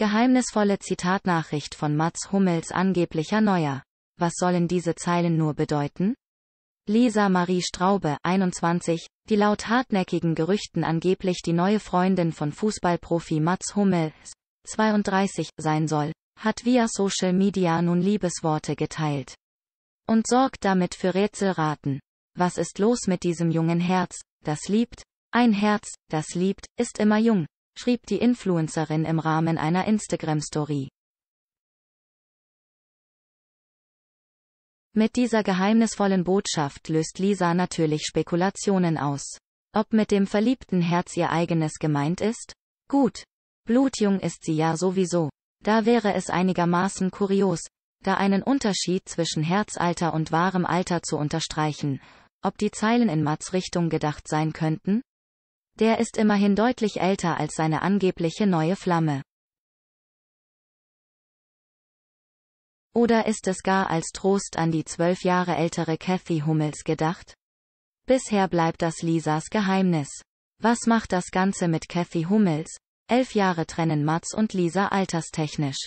Geheimnisvolle Zitatnachricht von Mats Hummels angeblicher Neuer. Was sollen diese Zeilen nur bedeuten? Lisa Marie Straube, 21, die laut hartnäckigen Gerüchten angeblich die neue Freundin von Fußballprofi Mats Hummels, 32, sein soll, hat via Social Media nun Liebesworte geteilt. Und sorgt damit für Rätselraten. Was ist los mit diesem jungen Herz, das liebt? Ein Herz, das liebt, ist immer jung, schrieb die Influencerin im Rahmen einer Instagram-Story. Mit dieser geheimnisvollen Botschaft löst Lisa natürlich Spekulationen aus. Ob mit dem verliebten Herz ihr eigenes gemeint ist? Gut. Blutjung ist sie ja sowieso. Da wäre es einigermaßen kurios, da einen Unterschied zwischen Herzalter und wahrem Alter zu unterstreichen, ob die Zeilen in Mats Richtung gedacht sein könnten? Der ist immerhin deutlich älter als seine angebliche neue Flamme. Oder ist es gar als Trost an die zwölf Jahre ältere Kathy Hummels gedacht? Bisher bleibt das Lisas Geheimnis. Was macht das Ganze mit Kathy Hummels? Elf Jahre trennen Mats und Lisa alterstechnisch.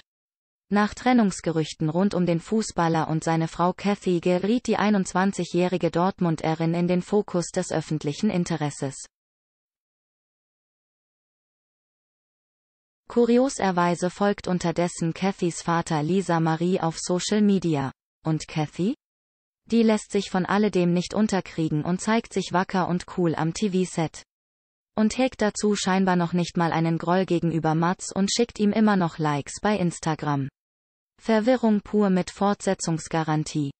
Nach Trennungsgerüchten rund um den Fußballer und seine Frau Kathy geriet die 21-jährige Dortmunderin in den Fokus des öffentlichen Interesses. Kurioserweise folgt unterdessen Cathys Vater Lisa Marie auf Social Media. Und Cathy? Die lässt sich von alledem nicht unterkriegen und zeigt sich wacker und cool am TV-Set. Und hegt dazu scheinbar noch nicht mal einen Groll gegenüber Mats und schickt ihm immer noch Likes bei Instagram. Verwirrung pur mit Fortsetzungsgarantie.